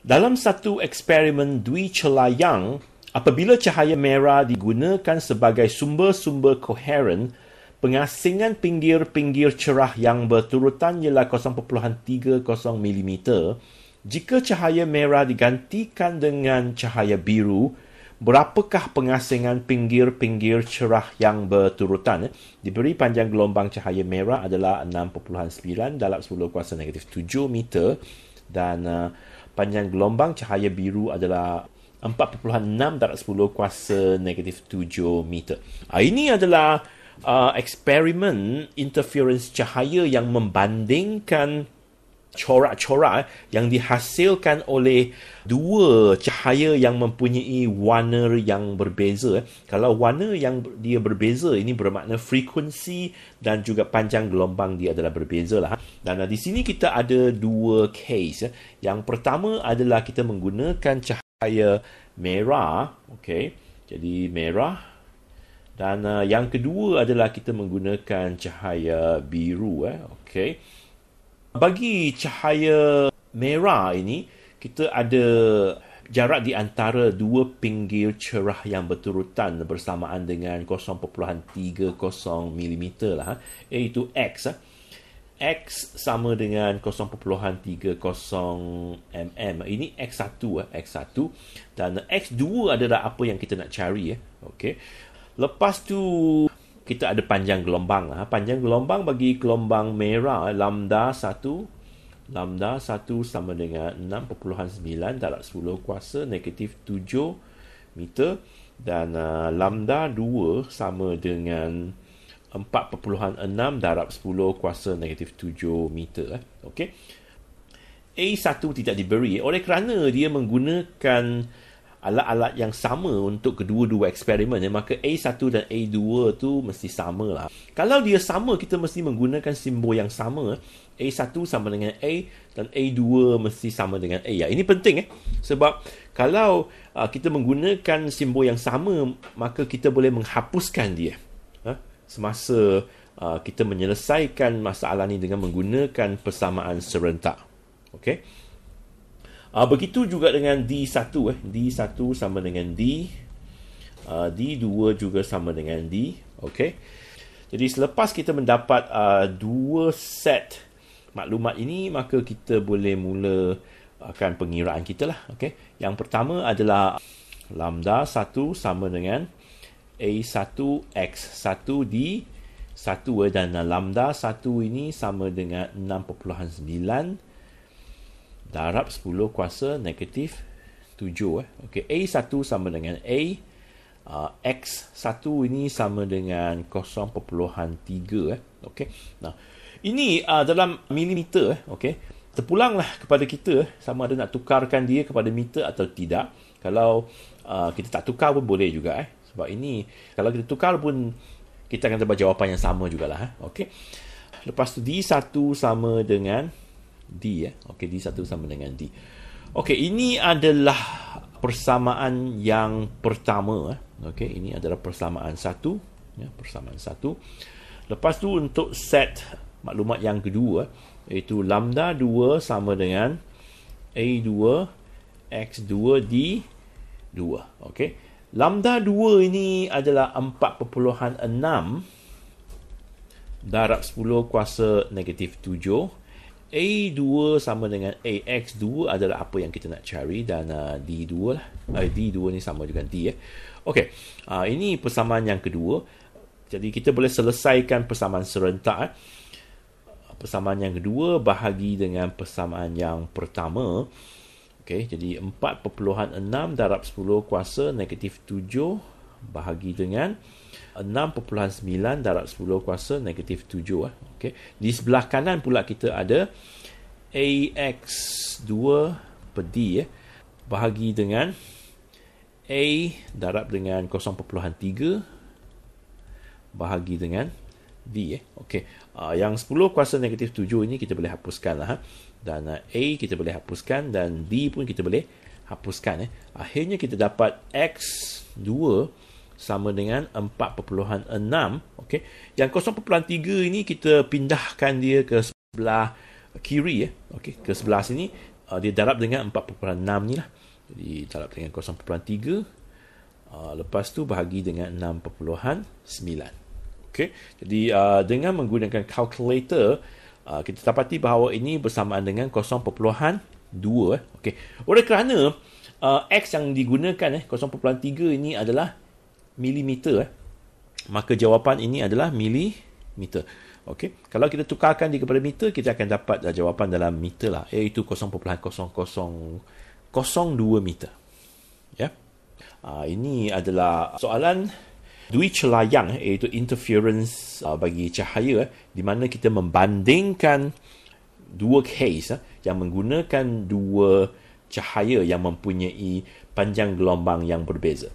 Dalam satu eksperimen Dwi Celayang, apabila cahaya merah digunakan sebagai sumber-sumber koheren, pengasingan pinggir-pinggir cerah yang berturutan ialah 0.30 mm. Jika cahaya merah digantikan dengan cahaya biru, berapakah pengasingan pinggir-pinggir cerah yang berturutan? Diberi panjang gelombang cahaya merah adalah 6.9 dalam 10 kuasa negatif 7 meter dan uh, panjang gelombang cahaya biru adalah 4.6 darab 10 kuasa negatif 7 meter. Uh, ini adalah uh, eksperimen interference cahaya yang membandingkan corak-corak yang dihasilkan oleh dua cahaya yang mempunyai warna yang berbeza. Kalau warna yang dia berbeza ini bermakna frekuensi dan juga panjang gelombang dia adalah berbeza lah. Dan uh, di sini kita ada dua case. Yang pertama adalah kita menggunakan cahaya merah, okay. Jadi merah dan yang kedua adalah kita menggunakan cahaya biru eh, okay. Bagi cahaya merah ini, kita ada jarak di antara dua pinggir cerah yang berturutan bersamaan dengan 0.30 mm lah. Iaitu X. X sama dengan 0.30 mm. Ini X1. X1. Dan X2 adalah apa yang kita nak cari. Okay. Lepas tu kita ada panjang gelombang. Ha. Panjang gelombang bagi gelombang merah lambda 1 lambda 1 sama dengan 6.9 darab 10 kuasa negatif 7 meter dan uh, lambda 2 sama dengan 4.6 darab 10 kuasa negatif 7 meter. Eh. Okay. A1 tidak diberi oleh kerana dia menggunakan alat-alat yang sama untuk kedua-dua eksperimen ya, maka A1 dan A2 tu mesti sama lah. Kalau dia sama, kita mesti menggunakan simbol yang sama. A1 sama dengan A dan A2 mesti sama dengan A. Ya, ini penting eh. Sebab kalau uh, kita menggunakan simbol yang sama, maka kita boleh menghapuskan dia. Ha? Semasa uh, kita menyelesaikan masalah ini dengan menggunakan persamaan serentak. Okay. Uh, begitu juga dengan D1 eh. D1 sama dengan D. Uh, D2 juga sama dengan D. Okay. Jadi selepas kita mendapat uh, dua set maklumat ini, maka kita boleh mula akan pengiraan kita lah. Okay. Yang pertama adalah lambda 1 sama dengan A1X1D 1 eh, dan lambda 1 ini sama dengan 6.9 darab 10 kuasa negatif 7 eh. Okey, A1 sama dengan A uh, X1 ini sama dengan 0.3 eh. Okey. Nah, ini uh, dalam milimeter eh. Okey. Terpulanglah kepada kita sama ada nak tukarkan dia kepada meter atau tidak. Kalau uh, kita tak tukar pun boleh juga eh. Sebab ini kalau kita tukar pun kita akan dapat jawapan yang sama jugalah eh. Okey. Lepas tu D1 sama dengan D ya. Okey, D1 sama dengan D. Okey, ini adalah persamaan yang pertama eh. Okey, ini adalah persamaan satu ya, persamaan satu. Lepas tu untuk set maklumat yang kedua iaitu lambda 2 sama dengan A2 X2 D2. Okey. Lambda 2 ini adalah 4.6 darab 10 kuasa negatif 7 A2 sama dengan AX2 adalah apa yang kita nak cari dan uh, D2 lah. Uh, D2 ni sama dengan D ya. Okey. Uh, ini persamaan yang kedua. Jadi kita boleh selesaikan persamaan serentak eh. Persamaan yang kedua bahagi dengan persamaan yang pertama. Okey, jadi 4.6 darab 10 kuasa negatif 7 bahagi dengan 6.9 darab 10 kuasa negatif 7 eh. okay. di sebelah kanan pula kita ada AX2 per D eh. bahagi dengan A darab dengan 0.3 bahagi dengan D eh. okay. Uh, yang 10 kuasa negatif 7 ini kita boleh hapuskan lah. Ha? Dan uh, A kita boleh hapuskan dan D pun kita boleh hapuskan. Eh. Akhirnya kita dapat X2 sama dengan 4.6 okey yang 0.3 ini kita pindahkan dia ke sebelah kiri ya okey ke sebelah sini uh, dia darab dengan 4.6 ni lah. Jadi darab dengan 0.3 uh, lepas tu bahagi dengan 6.9. Okay. Jadi uh, dengan menggunakan calculator uh, kita dapati bahawa ini bersamaan dengan 0.2 eh. Okay. Oleh kerana uh, X yang digunakan eh 0.3 ini adalah milimeter eh. Maka jawapan ini adalah milimeter. Okey. Kalau kita tukarkan dia kepada meter, kita akan dapat uh, jawapan dalam meter lah, iaitu 0.0002 meter. Ya. Uh, ini adalah soalan Dwi celayang iaitu interference uh, bagi cahaya di mana kita membandingkan dua case uh, yang menggunakan dua cahaya yang mempunyai panjang gelombang yang berbeza.